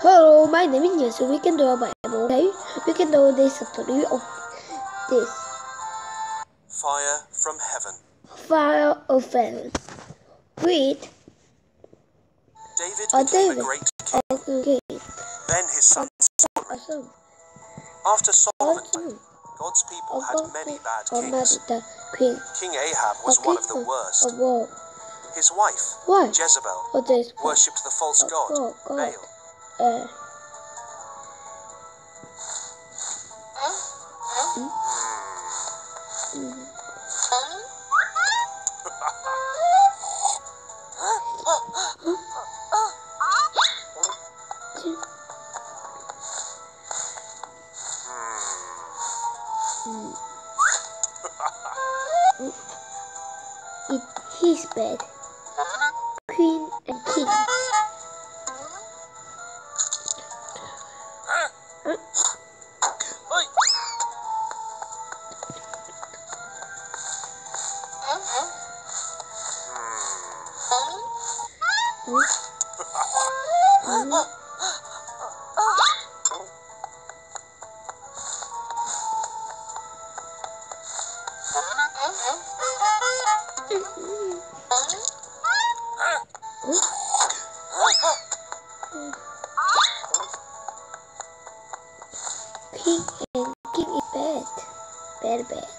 Hello, my name is Yesu. We can do a Bible, okay? We can do this story of this Fire from heaven. fire of heaven. Read David Oh, became David. a great uh, king. okay. Then his son um, Solomon. Uh, awesome. After Solomon Awesome. God's people had many bad kings. queen. King Ahab was one of the worst. His wife? Jezebel, worshipped the false god, god, Uh, in his bed, King and king in bed. Bed, bed.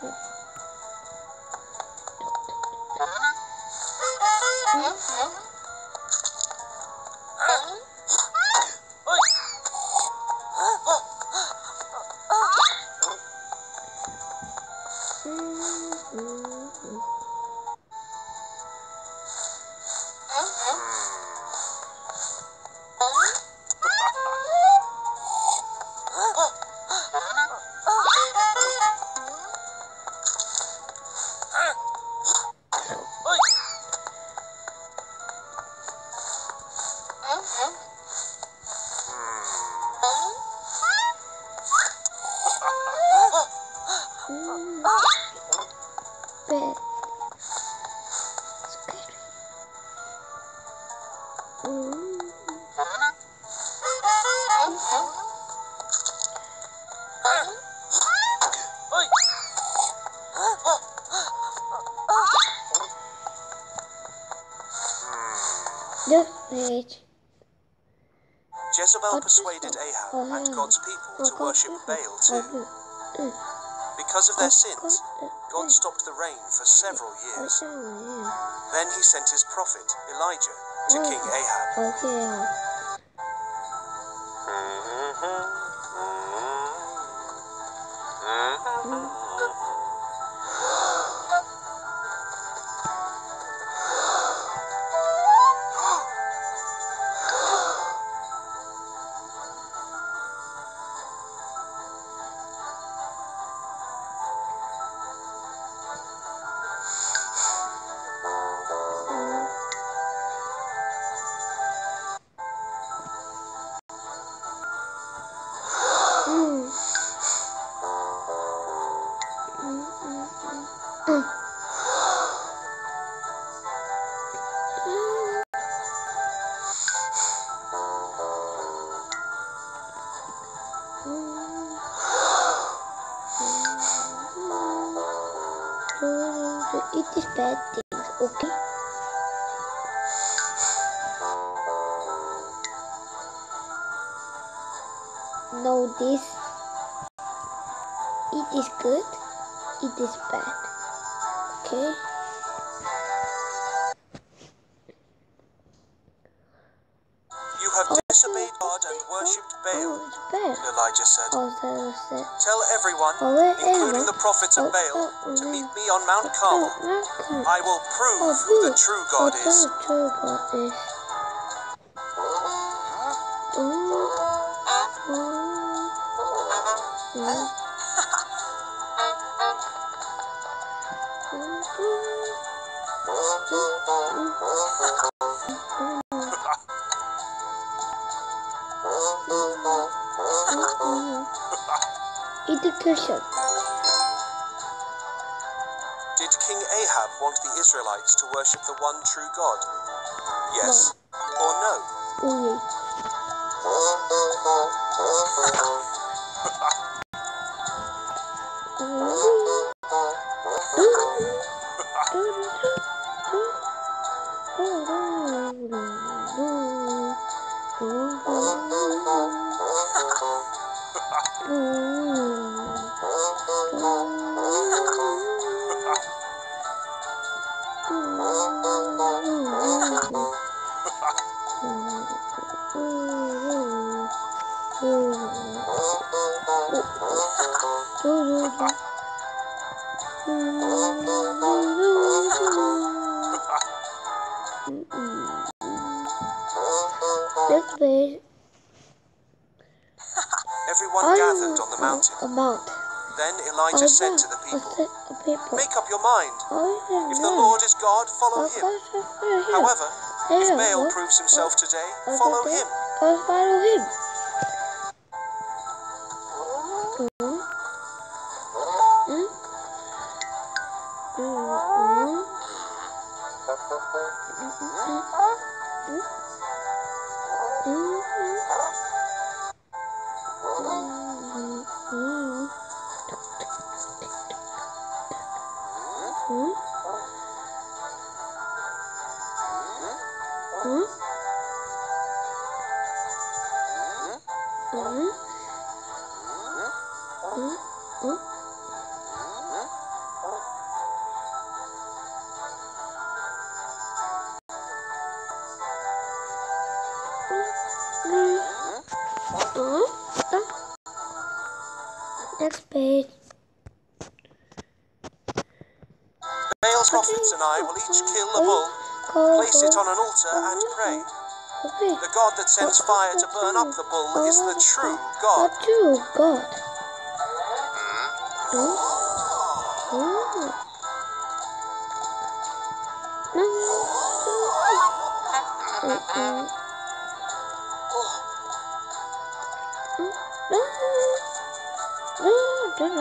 Oi! Jezebel persuaded? Ahab Oh, and. God's people Oh, to worship. Baal Oh, too. Because of their Oh, sins, God, stopped the rain for several Oh, years. Then he sent his prophet, Elijah, to Oh. King Ahab. This. It is good. It is bad. Okay? You have disobeyed God and worshipped Baal, Oh. Elijah said. Oh, that was it. Tell everyone, Oh, including the prophets of Oh, Baal, oh, to meet me on Mount Carmel. I will prove oh, who the true oh, God is. Did King Ahab want the Israelites to worship the one true God? Yes or Then Elijah said to the people. Make up your mind. If the Lord is God, follow him. However, if Baal proves himself today, follow him. Follow him. Next page. Baal's prophets and I will each kill a bull, place it on an altar, and pray. The God that sends fire to burn up the bull is the true God. A true God. Hmm? Education.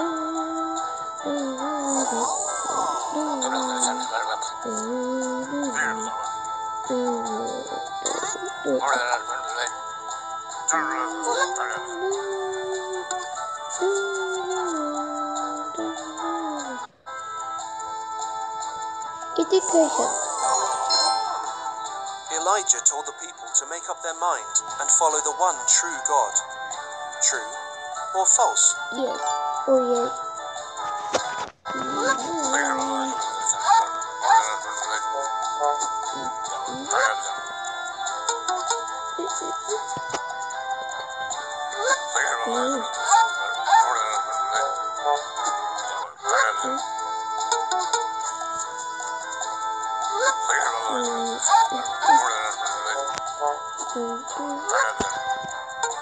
Elijah told the people to make up their mind and follow the one true God. True or false? Yes. Ой-ой.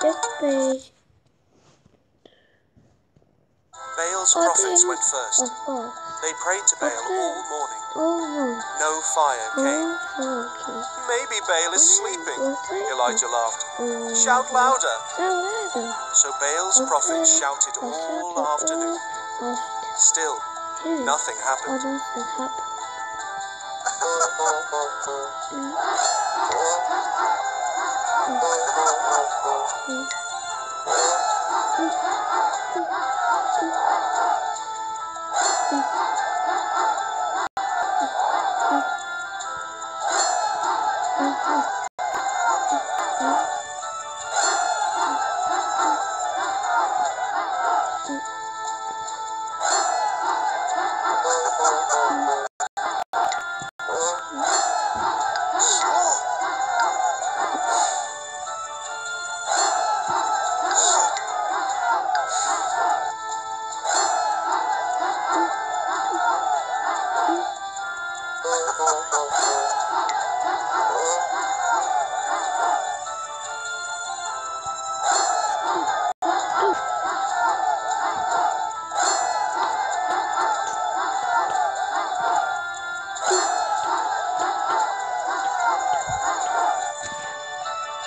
Just page. Prophets went first. They prayed to Baal all morning. No. Fire came. Maybe Baal is sleeping. Elijah laughed. Mm. Shout louder. Shout louder. So Baal's prophets shouted all afternoon. Still, nothing happened.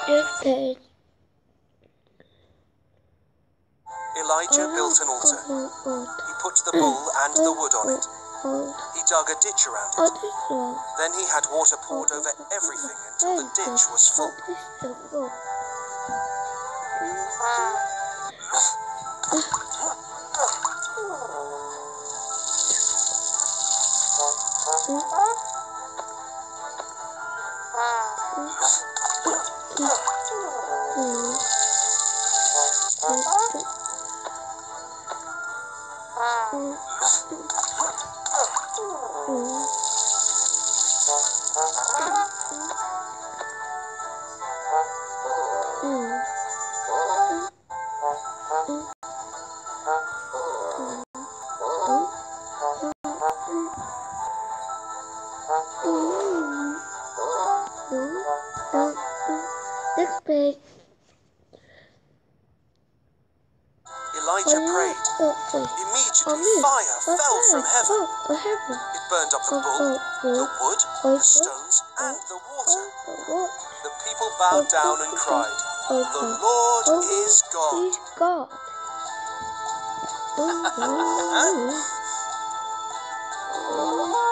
Nothing happened. Next page. Elijah built an altar. He put the bull and the wood on it. He dug a ditch around it. Then he had water poured over everything until the ditch was full. Oh. Immediately Oh, fire oh, fell from heaven. Oh, heaven. It burned up the bull, the wood, the stones, and the water. The people bowed down and cried, The Lord is God. He's God.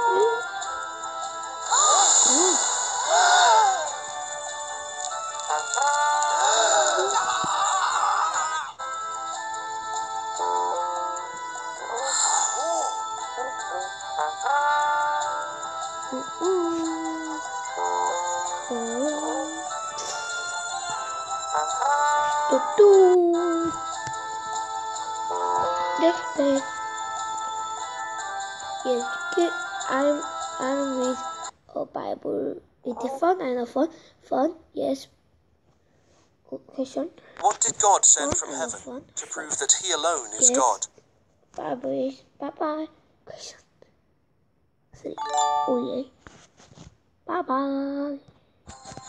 Yes. I'm I'm with a Bible. It is fun and a fun fun. Yes. Question. What did God send from heaven to prove that He alone is Yes. God? Bible is bye bye. Question. Three. Oh yeah. Bye bye.